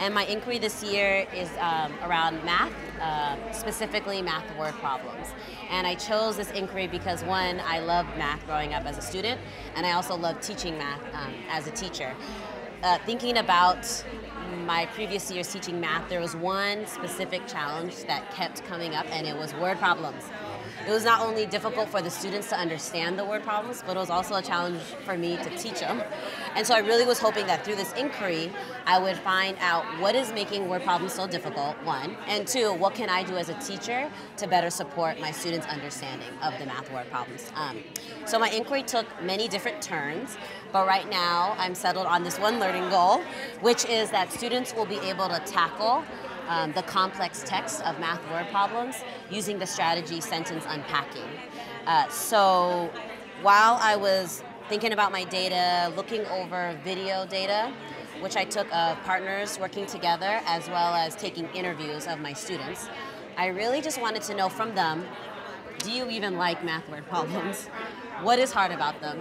And my inquiry this year is um, around math, uh, specifically math word problems. And I chose this inquiry because one, I loved math growing up as a student, and I also loved teaching math um, as a teacher. Uh, thinking about my previous years teaching math, there was one specific challenge that kept coming up, and it was word problems. It was not only difficult for the students to understand the word problems, but it was also a challenge for me to teach them. And so I really was hoping that through this inquiry, I would find out what is making word problems so difficult, one, and two, what can I do as a teacher to better support my students' understanding of the math word problems. Um, so my inquiry took many different turns, but right now I'm settled on this one learning goal, which is that students will be able to tackle um, the complex text of math word problems using the strategy sentence unpacking. Uh, so while I was thinking about my data, looking over video data, which I took of partners working together, as well as taking interviews of my students, I really just wanted to know from them, do you even like math word problems? What is hard about them?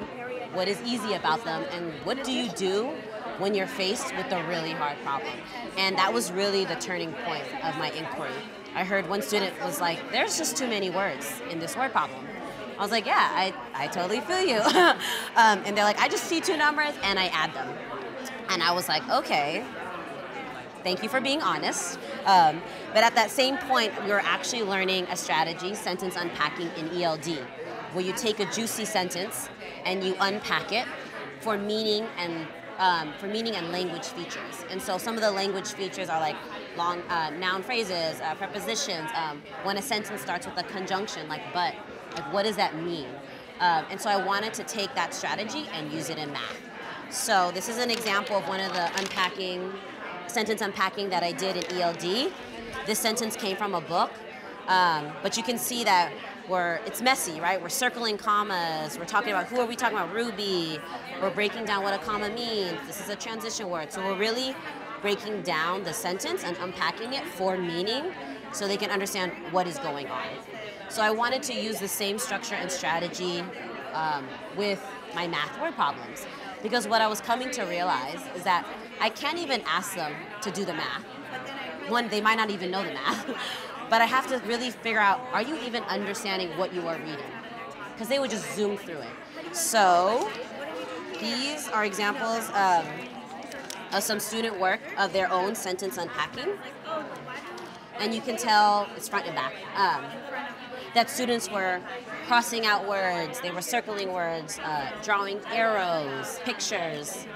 What is easy about them? And what do you do when you're faced with a really hard problem. And that was really the turning point of my inquiry. I heard one student was like, there's just too many words in this word problem. I was like, yeah, I, I totally feel you. um, and they're like, I just see two numbers and I add them. And I was like, okay, thank you for being honest. Um, but at that same point, we were actually learning a strategy, sentence unpacking in ELD, where you take a juicy sentence and you unpack it for meaning and um, for meaning and language features. And so some of the language features are like long uh, noun phrases, uh, prepositions. Um, when a sentence starts with a conjunction like but, like what does that mean? Um, and so I wanted to take that strategy and use it in math. So this is an example of one of the unpacking, sentence unpacking that I did in ELD. This sentence came from a book, um, but you can see that we're, it's messy, right? We're circling commas. We're talking about who are we talking about? Ruby. We're breaking down what a comma means. This is a transition word. So we're really breaking down the sentence and unpacking it for meaning so they can understand what is going on. So I wanted to use the same structure and strategy um, with my math word problems. Because what I was coming to realize is that I can't even ask them to do the math. One, they might not even know the math. But I have to really figure out, are you even understanding what you are reading? Because they would just zoom through it. So these are examples of, of some student work of their own sentence unpacking. And you can tell it's front and back. Um, that students were crossing out words, they were circling words, uh, drawing arrows, pictures,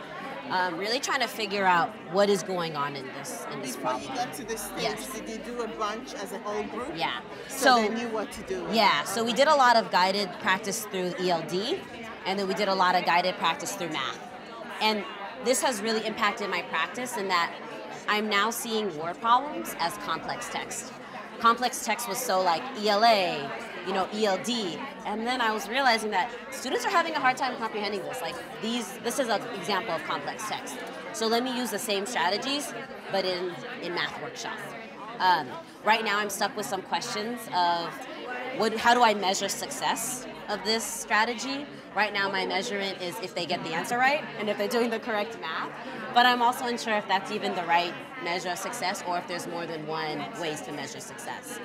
um, really trying to figure out what is going on in this in this Before problem. you got to this stage, Yes. did you do a bunch as a whole group? Yeah. So, So they knew what to do. yeah, so we did a lot of guided practice through ELD, and then we did a lot of guided practice through math. And this has really impacted my practice in that I'm now seeing word problems as complex text. Complex text was so like ELA, you know, ELD, and then I was realizing that students are having a hard time comprehending this. Like these, this is an example of complex text. So let me use the same strategies, but in in math workshop. Um, right now, I'm stuck with some questions of what, how do I measure success of this strategy? Right now, my measurement is if they get the answer right and if they're doing the correct math. But I'm also unsure if that's even the right measure success or if there's more than one ways to measure success.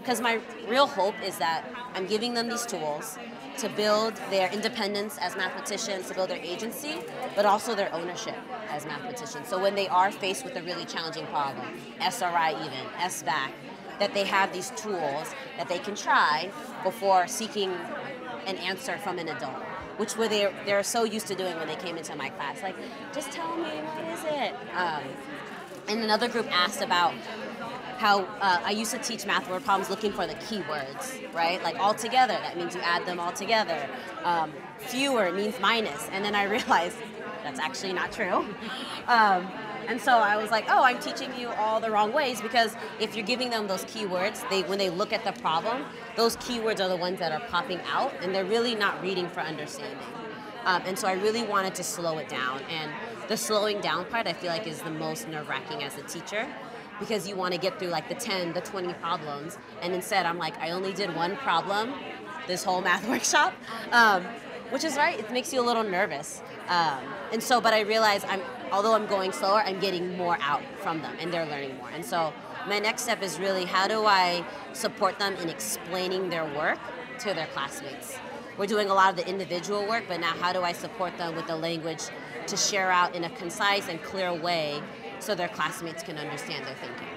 Because my real hope is that I'm giving them these tools to build their independence as mathematicians, to build their agency, but also their ownership as mathematicians. So when they are faced with a really challenging problem, SRI even, SBAC, that they have these tools that they can try before seeking an answer from an adult, which were they they're so used to doing when they came into my class. Like, just tell me what is it. Um, and another group asked about how uh, I used to teach math word problems looking for the keywords, right? Like all together, that means you add them all together. Um, fewer means minus. and then I realized that's actually not true. Um, and so I was like, oh, I'm teaching you all the wrong ways because if you're giving them those keywords, they when they look at the problem, those keywords are the ones that are popping out, and they're really not reading for understanding. Um, and so I really wanted to slow it down. And the slowing down part, I feel like, is the most nerve wracking as a teacher because you want to get through like the 10, the 20 problems. And instead, I'm like, I only did one problem this whole math workshop, um, which is right, it makes you a little nervous. Um, and so, but I realize I'm, although I'm going slower, I'm getting more out from them and they're learning more. And so my next step is really how do I support them in explaining their work to their classmates? We're doing a lot of the individual work, but now how do I support them with the language to share out in a concise and clear way so their classmates can understand their thinking?